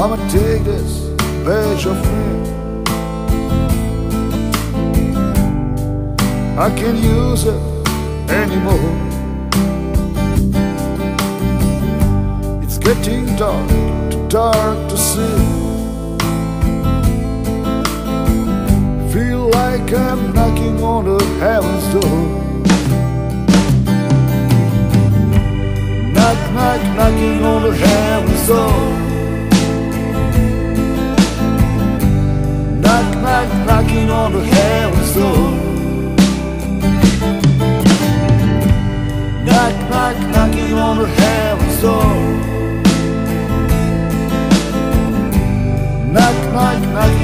Mama, take this badge of friend. I can't use it anymore. It's getting dark, too dark to see. Feel like I'm knocking on the heaven's door. Knock, knock, knocking on the heaven's door. Knocking on the heaven's door. Knock, knock, knocking on the heaven's door. Knock, knock, knocking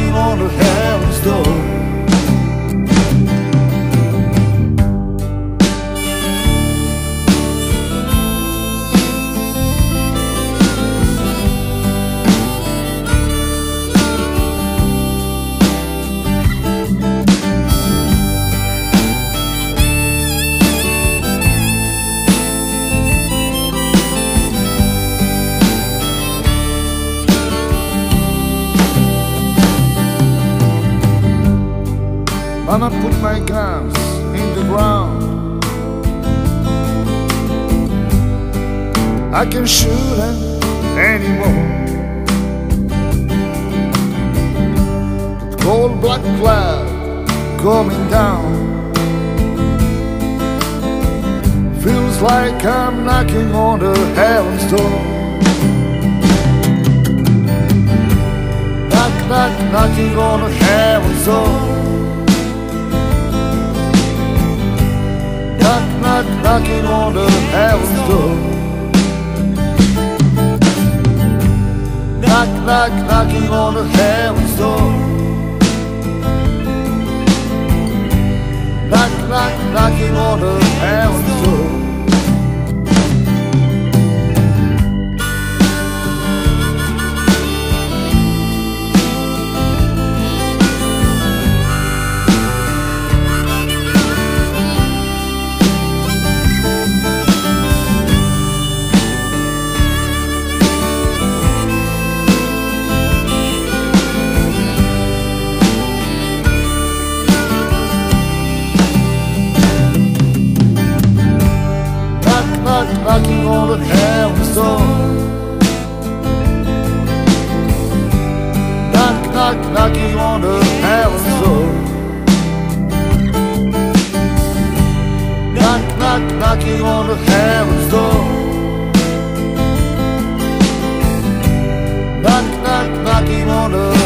Mama put my guns in the ground. I can't shoot anymore. The cold black cloud coming down. Feels like I'm knocking on the heaven's door. Knock, knock, knocking on the heaven's door. Knocking on the heaven's door. Knock, knock, knocking on the heaven's door. Knock, knock, knocking on the heaven's door. Knock, knocking on the heaven's door. Knock, knock, knocking on the heaven's door. Knock, knock, knocking on the heaven's